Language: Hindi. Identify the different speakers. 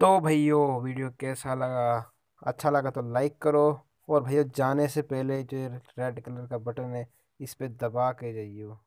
Speaker 1: तो भैया, वीडियो कैसा लगा? अच्छा लगा तो लाइक करो और भैया जाने से पहले जो रेड कलर का बटन है, इस पे दबा के जाइयो।